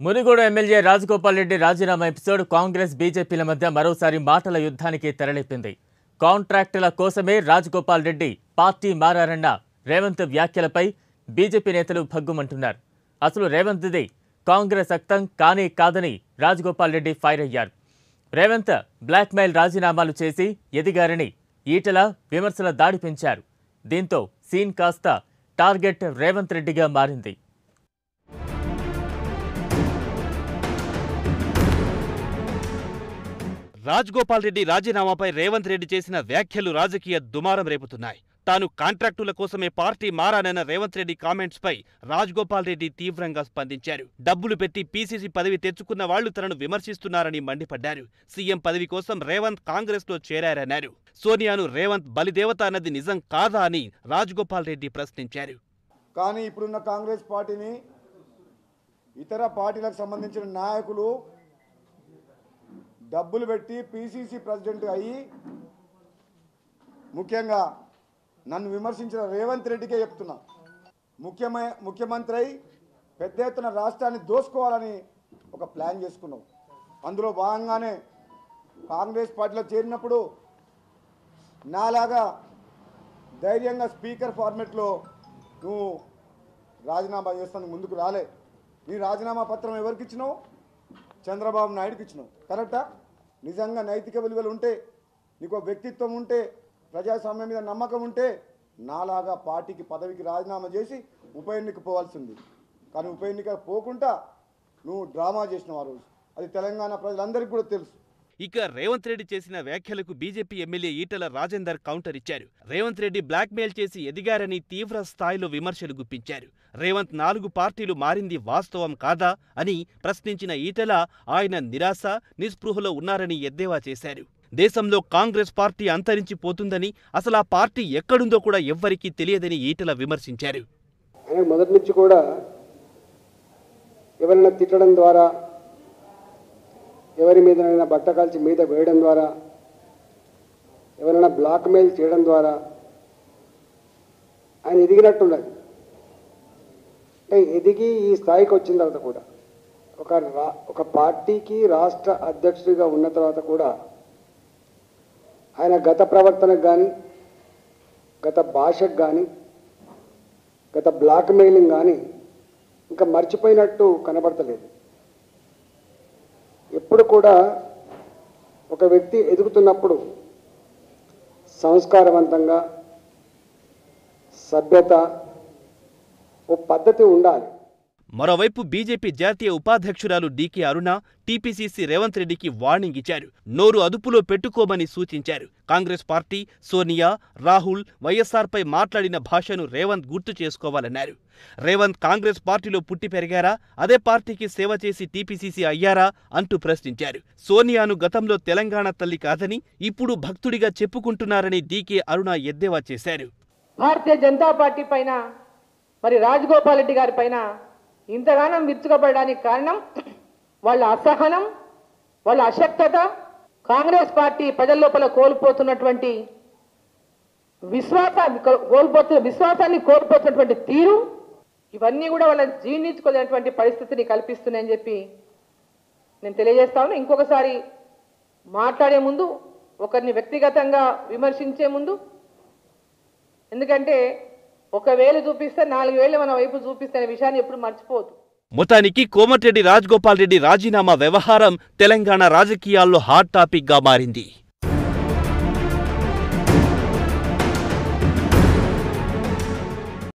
Munugode MLA Rajagopal Reddy రాజీనామా episode Congress బీజేపీల మధ్య మరోసారి మాటల యుద్ధానికి తెరలేపింది. కాంట్రాక్టుల కోసమే రాజగోపాల్ రెడ్డి పార్టీ మారారన్న రేవంత్ వ్యాఖ్యలపై బీజేపీ నేతలు భగ్గుమంటున్నారు. అసలు రేవంత్ది కాంగ్రెస్ అక్తం కానీ కాదని రాజగోపాల్ రెడ్డి ఫైర్ అయ్యారు. రేవంత్ బ్లాక్మెయిల్ రాజీనామాలు చేసి ఎదిగారని ఈటల విమర్శల దాడి పెంచారు. దీంతో సీన్ కాస్త టార్గెట్ రేవంత్ రెడ్డిగా మారింది. రాజ్గోపాల్ రెడ్డి రాజీనామాపై రేవంత్ రెడ్డి చేసిన వ్యాఖ్యలు రాజకీయ దుమారం రేపుతున్నాయి. తాను కాంట్రాక్టుల కోసమే పార్టీ మారానన్న రేవంత్ రెడ్డి కామెంట్స్పై రాజ్గోపాల్ రెడ్డి తీవ్రంగా స్పందించారు. డబ్బులు పెట్టి పీసీసీ పదవి తెచ్చుకున్న వాళ్ళు తనను విమర్శిస్తున్నారని మండిపడ్డారు. సీఎం పదవి కోసం రేవంత్ కాంగ్రెస్లో చేరారన్నారు. సోనియాను రేవంత్ బలిదేవత అన్నది నిజం కాదా అని రాజ్గోపాల్ రెడ్డి ప్రశ్నించారు. కానీ ఇప్పుడున్న కాంగ్రెస్ పార్టీని ఇతర పార్టీలకు సంబంధించిన నాయకులు డబ్బులు పెట్టి పిసిసి ప్రెసిడెంట్ అయ్యి ముఖ్యంగా నన్ను విమర్శించిన రేవంత్ రెడ్డికే చెప్తున్నా. ముఖ్యమై ముఖ్యమంత్రి అయి పెద్ద ఎత్తున రాష్ట్రాన్ని దోసుకోవాలని ఒక ప్లాన్ చేసుకున్నాం. అందులో భాగంగానే కాంగ్రెస్ పార్టీలో చేరినప్పుడు నాలాగా ధైర్యంగా స్పీకర్ ఫార్మెట్లో నువ్వు రాజీనామా చేస్తాను ముందుకు రాలే. నీ రాజీనామా పత్రం ఎవరికి ఇచ్చినావు? చంద్రబాబు నాయుడుకి ఇచ్చినావు. కరెక్టా? నిజంగా నైతిక విలువలు ఉంటే నీకు వ్యక్తిత్వం ఉంటే ప్రజాస్వామ్యం మీద నమ్మకం ఉంటే నాలాగా పార్టీకి పదవికి రాజీనామా చేసి ఉప ఎన్నిక పోవాల్సింది. కానీ ఉప ఎన్నిక పోకుండా నువ్వు డ్రామా చేసినావు ఆ రోజు. అది తెలంగాణ ప్రజలందరికీ కూడా తెలుసు. ఇక రేవంత్ రెడ్డి చేసిన వ్యాఖ్యలకు BJP MLA Etela Rajender counter ఇచ్చారు. రేవంత్ రెడ్డి బ్లాక్మెయిల్ చేసి ఎదిగారని తీవ్ర స్థాయిలో విమర్శలు గుప్పించారు. రేవంత్ నాలుగు పార్టీలు మారింది వాస్తవం కాదా అని ప్రశ్నించిన ఈటల ఆయన నిరాశ నిస్పృహలో ఉన్నారని ఎద్దేవా చేశారు. దేశంలో కాంగ్రెస్ పార్టీ అంతరించిపోతుందని అసలు ఆ పార్టీ ఎక్కడుందో కూడా ఎవ్వరికీ తెలియదని ఈటల విమర్శించారు. ఆయన మొదటి నుంచి కూడా ఎవరైనా తిట్టడం ద్వారా ఎవరి మీదనైనా బట్ట కాల్చి మీద వేయడం ద్వారా ఎవరైనా బ్లాక్మెయిల్ చేయడం ద్వారా ఆయన ఎదిగినట్టున్నది. అంటే ఎదిగి ఈ స్థాయికి వచ్చిన తర్వాత కూడా ఒక రా ఒక పార్టీకి రాష్ట్ర అధ్యక్షుడిగా ఉన్న తర్వాత కూడా ఆయన గత ప్రవర్తనకు కానీ గత భాషకు కానీ గత బ్లాక్మెయిలింగ్ కానీ ఇంకా మర్చిపోయినట్టు కనబడతలేదు. ఎప్పుడు కూడా ఒక వ్యక్తి ఎదుగుతున్నప్పుడు సంస్కారవంతంగా సభ్యత ఓ పద్ధతి ఉండాలి. మరోవైపు బీజేపీ జాతీయ ఉపాధ్యక్షురాలు D K Aruna TPCC Revanth రెడ్డికి వార్నింగ్ ఇచ్చారు. నోరు అదుపులో పెట్టుకోమని సూచించారు. కాంగ్రెస్ పార్టీ సోనియా రాహుల్ వైఎస్ఆర్పై మాట్లాడిన భాషను రేవంత్ గుర్తు చేసుకోవాలన్నారు. రేవంత్ కాంగ్రెస్ పార్టీలో పుట్టి పెరిగారా? అదే పార్టీకి సేవ చేసి టీపీసీసీ అయ్యారా? అంటూ ప్రశ్నించారు. సోనియాను గతంలో తెలంగాణ తల్లి కాదని ఇప్పుడు భక్తుడిగా చెప్పుకుంటున్నారని డీకే అరుణ ఎద్దేవా చేశారు. భారతీయ జనతా పార్టీ పైన మరి రాజగోపాల్ రెడ్డి గారి పైన ఇంతగానం విరుచుకపడడానికి కారణం వాళ్ళ అసహనం వాళ్ళ అశక్తత. కాంగ్రెస్ పార్టీ ప్రజల లోపల కోల్పోతున్నటువంటి విశ్వాసాన్ని కోల్పోతున్న విశ్వాసాన్ని కోల్పోతున్నటువంటి తీరు ఇవన్నీ కూడా వాళ్ళని జీర్ణించుకోలేనటువంటి పరిస్థితిని కల్పిస్తున్నాయని చెప్పి నేను తెలియజేస్తాను ఇంకొకసారి మాట్లాడే ముందు ఒకరిని వ్యక్తిగతంగా విమర్శించే ముందు ఎందుకంటే ఒకవేళ చూపిస్తే నాలుగు వేలు మన వైపు చూపిస్తే అనే విషయాన్ని ఎప్పుడు మర్చిపోదు. మొత్తానికి కోమటిరెడ్డి రాజగోపాల్ రెడ్డి రాజీనామా వ్యవహారం తెలంగాణ రాజకీయాల్లో హాట్ టాపిక్గా మారింది.